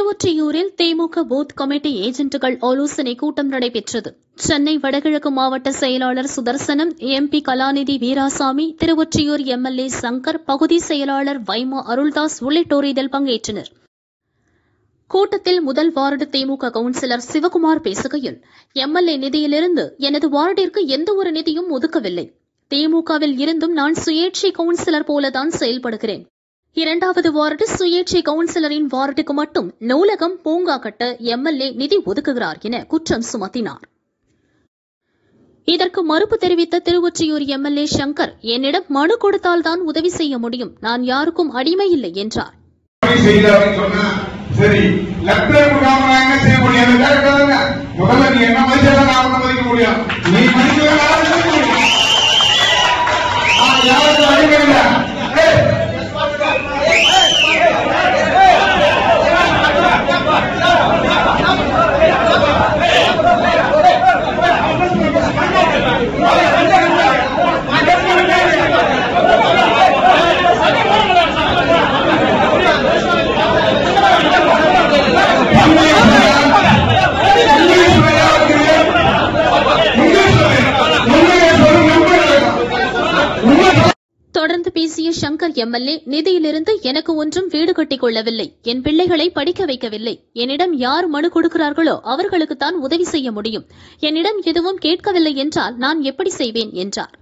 திருவொற்றியூரில் திமுக booth committee ஏஜென்ட்டுகள் ஆலோசனை கூட்டம் நடைபெற்றது. சென்னை வடகிழக்கு மாவட்ட செயலாளர் சுதர்சனம் எம்பி கலாநிதி வீராசாமி திருவொற்றியூர் எம்எல்ஏ சங்கர் பகுதி செயலாளர் வைமா அருள்தாஸ் உள்ளிட்டோர் இதில் பங்கேற்றனர். கூட்டத்தில் முதல் வார்டு திமுக கவுன்சிலர் சிவகுமார் பேசுகையில் எம்எல்ஏ நிதியிலிருந்து எனது வார்டிற்கு எந்த ஒரு நிதியும் ஒதுக்கவில்லை. திமுகவில் இருந்தும் நான் சுயேட்சை கவுன்சிலர் போலதான் செயல்படுகிறேன். இரண்டாவது வார்டு சுயேட்சை கவுன்சிலரின் வார்டுக்கு மட்டும் நூலகம் பூங்கா கட்ட எம்எல்ஏ நிதி ஒதுக்குகிறார் என குற்றம் சுமத்தினார். இதற்கு மறுப்பு தெரிவித்த திருவொற்றியூர் எம்எல்ஏ சங்கர் என்னிடம் மனு கொடுத்தால்தான் உதவி செய்ய முடியும். நான் யாருக்கும் அடிமை இல்லை. என்றார் பணி தொடர்ந்து பேசிய சங்கர் எம்எல்ஏ நிதியிலிருந்து எனக்கு ஒன்றும் வீடு கட்டிக் கொள்ளவில்லை. என் பிள்ளைகளை படிக்க வைக்கவில்லை. என்னிடம் யார் மனு கொடுக்கிறார்களோ அவர்களுக்குத்தான் உதவி செய்ய முடியும். என்னிடம் எதுவும் கேட்கவில்லை என்றால் நான் எப்படி செய்வேன்? என்றார்.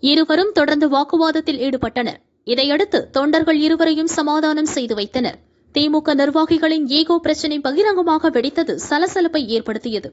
இருவரும் தொடர்ந்து வாக்குவாதத்தில் ஈடுபட்டனர். இதையடுத்து தொண்டர்கள் இருவரையும் சமாதானம் செய்து வைத்தனர். திமுக நிர்வாகிகளின் ஈகோ பிரச்சினை பகிரங்கமாக வெடித்தது சலசலப்பை ஏற்படுத்தியது.